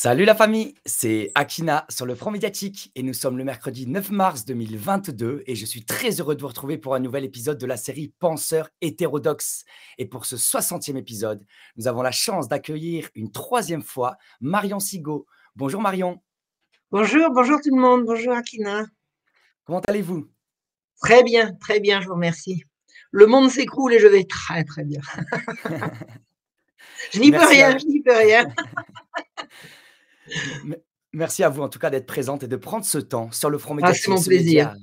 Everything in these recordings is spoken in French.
Salut la famille, c'est Akina sur le Front Médiatique et nous sommes le mercredi 9 mars 2022 et je suis très heureux de vous retrouver pour un nouvel épisode de la série Penseurs hétérodoxes. Et pour ce 60e épisode, nous avons la chance d'accueillir une troisième fois Marion Sigaud. Bonjour Marion. Bonjour, bonjour tout le monde, bonjour Akina. Comment allez-vous? Très bien, très bien, je vous remercie. Le monde s'écroule et je vais très très bien. je n'y peux rien, je n'y peux rien. Merci à vous en tout cas d'être présente et de prendre ce temps sur le front médiatique. Ah, c'est mon plaisir.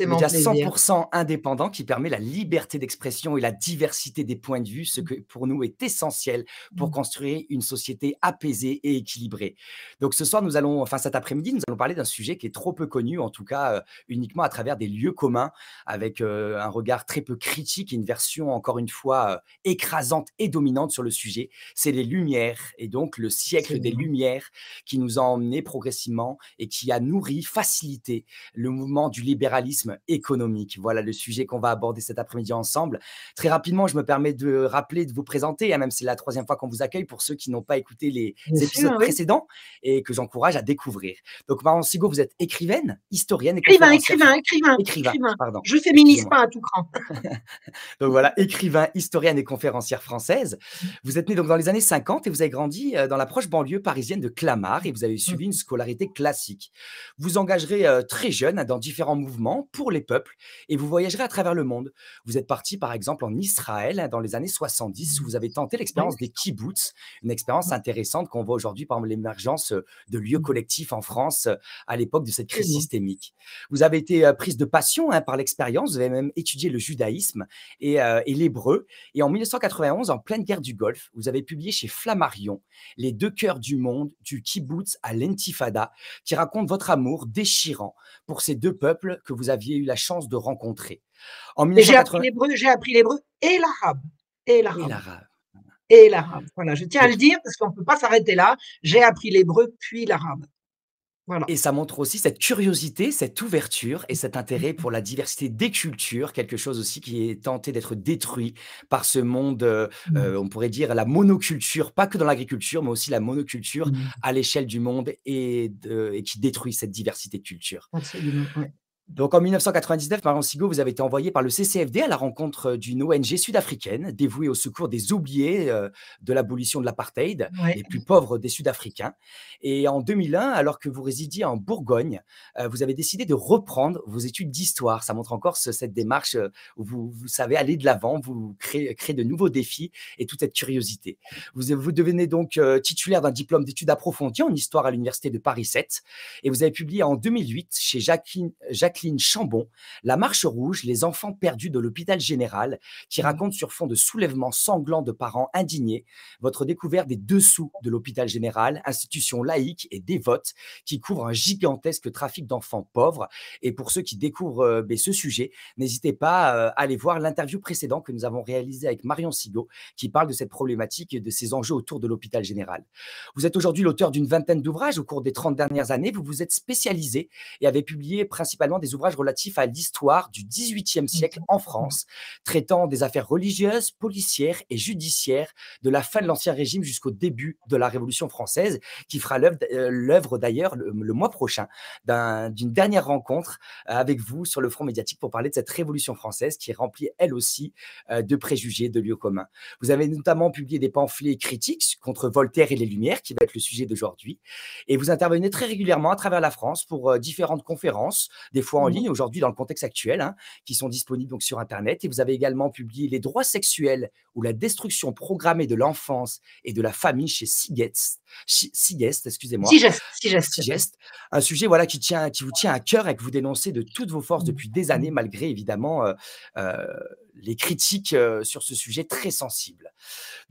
C'est média 100% indépendant qui permet la liberté d'expression et la diversité des points de vue, ce que pour nous est essentiel pour mmh. construire une société apaisée et équilibrée. Donc ce soir, nous allons, enfin cet après-midi, nous allons parler d'un sujet qui est trop peu connu, en tout cas euh, uniquement à travers des lieux communs, avec euh, un regard très peu critique et une version encore une fois euh, écrasante et dominante sur le sujet. C'est les Lumières et donc le siècle des Lumières qui nous a emmenés progressivement et qui a nourri, facilité le mouvement du libéralisme économique. Voilà le sujet qu'on va aborder cet après-midi ensemble. Très rapidement, je me permets de rappeler, de vous présenter, hein, même si c'est la troisième fois qu'on vous accueille pour ceux qui n'ont pas écouté les épisodes précédents et que j'encourage à découvrir. Donc, Marion Sigo, vous êtes écrivaine, historienne, écrivain, écrivain, écrivain, écrivain, Pardon. Je féminise pas à tout cran. donc voilà, écrivain, historienne et conférencière française. Vous êtes né donc dans les années 50 et vous avez grandi euh, dans la proche banlieue parisienne de Clamart et vous avez suivi une scolarité classique. Vous engagerez euh, très jeune hein, dans différents mouvements pour les peuples et vous voyagerez à travers le monde. Vous êtes parti par exemple en Israël hein, dans les années 70 où vous avez tenté l'expérience des kibbutz, une expérience intéressante qu'on voit aujourd'hui par l'émergence de lieux mmh. collectifs en France à l'époque de cette crise systémique. Vous avez été prise de passion hein, par l'expérience, vous avez même étudié le judaïsme et, et l'hébreu. Et en 1991, en pleine guerre du Golfe, vous avez publié chez Flammarion Les deux cœurs du monde, du kibbutz à l'intifada, qui raconte votre amour déchirant pour ces deux peuples que vous avez aviez eu la chance de rencontrer. J'ai appris l'hébreu et l'arabe. Et l'arabe. Et l'arabe. Voilà, je tiens à le dire parce qu'on ne peut pas s'arrêter là. J'ai appris l'hébreu puis l'arabe. Voilà. Et ça montre aussi cette curiosité, cette ouverture et cet intérêt pour la diversité des cultures, quelque chose aussi qui est tenté d'être détruit par ce monde, euh, mmh. on pourrait dire la monoculture, pas que dans l'agriculture, mais aussi la monoculture mmh. à l'échelle du monde et, et, qui détruit cette diversité de cultures. Absolument, donc en 1999, Marion Sigo, vous avez été envoyé par le CCFD à la rencontre d'une ONG sud-africaine dévouée au secours des oubliés euh, de l'abolition de l'apartheid, les plus pauvres des Sud-Africains. Et en 2001, alors que vous résidiez en Bourgogne, euh, vous avez décidé de reprendre vos études d'histoire. Ça montre encore cette démarche euh, où vous, vous savez aller de l'avant, vous créez, créez, de nouveaux défis et toute cette curiosité. Vous, vous devenez donc titulaire d'un diplôme d'études approfondies en histoire à l'Université de Paris 7 et vous avez publié en 2008 chez Jacqueline, Jacqueline Chambon, La Marche Rouge, les enfants perdus de l'hôpital général, qui mmh. raconte sur fond de soulèvements sanglants de parents indignés votre découverte des dessous de l'hôpital général, institution laïque et dévote qui couvre un gigantesque trafic d'enfants pauvres. Et pour ceux qui découvrent euh, ben, ce sujet, n'hésitez pas euh, à aller voir l'interview précédente que nous avons réalisée avec Marion Sigaud, qui parle de cette problématique et de ces enjeux autour de l'hôpital général. Vous êtes aujourd'hui l'auteur d'une vingtaine d'ouvrages au cours des 30 dernières années. Vous vous êtes spécialisé et avez publié principalement des ouvrages relatifs à l'histoire du XVIIIe siècle en France, traitant des affaires religieuses, policières et judiciaires de la fin de l'Ancien Régime jusqu'au début de la Révolution française, qui fera l'œuvre euh, d'ailleurs le, mois prochain d'une dernière rencontre euh, avec vous sur le front médiatique pour parler de cette Révolution française qui est remplie elle aussi euh, de préjugés, de lieux communs. Vous avez notamment publié des pamphlets critiques contre Voltaire et les Lumières, qui va être le sujet d'aujourd'hui, et vous intervenez très régulièrement à travers la France pour différentes conférences, des fois en ligne, aujourd'hui dans le contexte actuel, hein, qui sont disponibles donc sur Internet. Et vous avez également publié Les droits sexuels ou la destruction programmée de l'enfance et de la famille chez Sigest, Sigest excusez-moi. Sigest, Sigest. Sigest. Un sujet voilà, qui, tient, qui vous tient à cœur et que vous dénoncez de toutes vos forces mmh. depuis des années, malgré évidemment euh, euh, les critiques euh, sur ce sujet très sensible.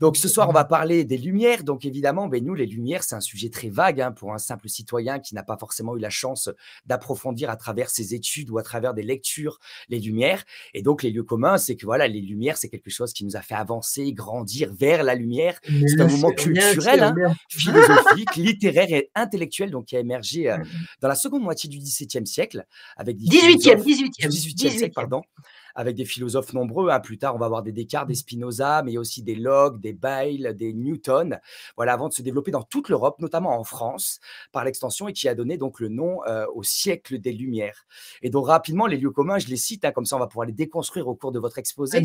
Donc ce soir, on va parler des Lumières. Donc évidemment, ben, nous, les Lumières, c'est un sujet très vague hein, pour un simple citoyen qui n'a pas forcément eu la chance d'approfondir à travers ses études ou à travers des lectures les Lumières. Et donc les lieux communs, c'est que voilà, les Lumières, c'est quelque chose qui nous a fait avancer, grandir vers la lumière. C'est un mouvement culturel, hein, philosophique, littéraire et intellectuel, donc qui a émergé euh, dans la seconde moitié du XVIIe siècle avec 18e, 18e, 18e siècle, pardon avec des philosophes nombreux. Hein. Plus tard, on va avoir des Descartes, des Spinoza, mais aussi des Locke, des Bayle, des Newton. Voilà, avant de se développer dans toute l'Europe, notamment en France, par l'extension, et qui a donné donc le nom euh, au siècle des Lumières. Et donc rapidement, les lieux communs, je les cite, hein, comme ça on va pouvoir les déconstruire au cours de votre exposé.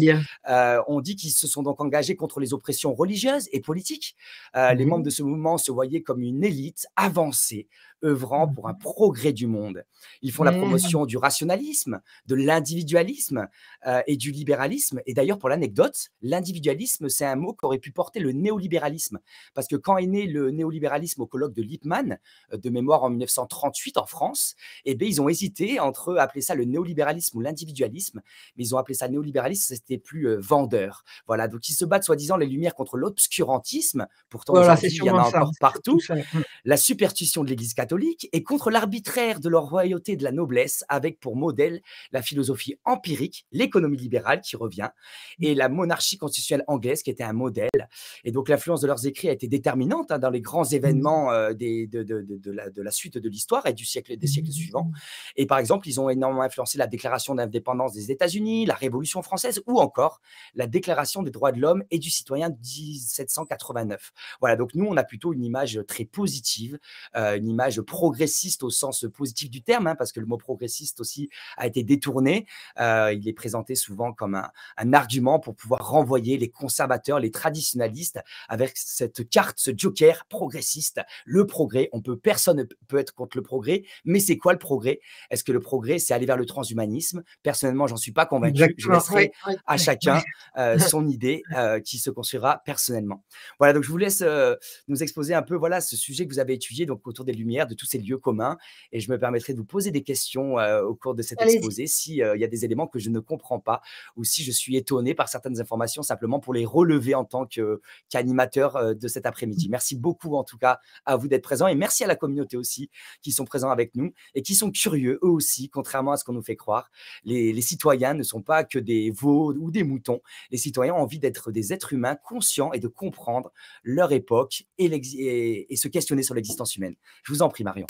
Euh, on dit qu'ils se sont donc engagés contre les oppressions religieuses et politiques. Euh, les mmh membres de ce mouvement se voyaient comme une élite avancée, œuvrant pour un mmh progrès du monde. Ils font la mmh. promotion du rationalisme, de l'individualisme euh, et du libéralisme. Et d'ailleurs, pour l'anecdote, l'individualisme, c'est un mot qu'aurait pu porter le néolibéralisme. Parce que quand est né le néolibéralisme au colloque de Lippmann, euh, de mémoire en 1938 en France, eh bien, ils ont hésité entre appeler ça le néolibéralisme ou l'individualisme, mais ils ont appelé ça néolibéralisme, c'était plus euh, vendeur. Voilà, donc ils se battent soi-disant les lumières contre l'obscurantisme, pourtant voilà, il y en a encore partout, mmh. la superstition de l'Église catholique, et contre l'arbitraire de leur royauté et de la noblesse, avec pour modèle la philosophie empirique, l'économie libérale qui revient, et la monarchie constitutionnelle anglaise qui était un modèle. Et donc l'influence de leurs écrits a été déterminante hein, dans les grands mmh. événements euh, des, de, de, de, la, de, la, suite de l'histoire et du siècle, des siècles mmh. suivants. Et par exemple, ils ont énormément influencé la déclaration d'indépendance des États-Unis, la Révolution française ou encore la déclaration des droits de l'homme et du citoyen de 1789. Voilà, donc nous, on a plutôt une image très positive, euh, une image progressiste au sens positif du terme, hein, parce que le mot progressiste aussi a été détourné. Euh, il est présenté souvent comme un, un, argument pour pouvoir renvoyer les conservateurs, les traditionalistes, avec cette carte, ce joker progressiste. Le progrès, on peut, personne ne peut être contre le progrès, mais c'est quoi le progrès? Est-ce que le progrès, c'est aller vers le transhumanisme? Personnellement, j'en suis pas convaincu. Je laisserai à chacun euh, son idée euh, qui se construira personnellement. Voilà, donc je vous laisse nous exposer un peu voilà ce sujet que vous avez étudié donc autour des lumières, de tous ces lieux communs. Et je me permettrai de vous poser des questions euh, au cours de cet exposé s'il euh, y a des éléments que je ne comprends pas ou si je suis étonné par certaines informations simplement pour les relever en tant qu'animateur euh, de cet après-midi. Merci beaucoup en tout cas à vous d'être présent et merci à la communauté aussi qui sont présents avec nous et qui sont curieux eux aussi, contrairement à ce qu'on nous fait croire. Les, citoyens ne sont pas que des veaux ou des moutons. Les citoyens ont envie d'être des êtres humains conscients et de comprendre leur époque et, et se questionner sur l'existence humaine. Je vous en prie, Marion.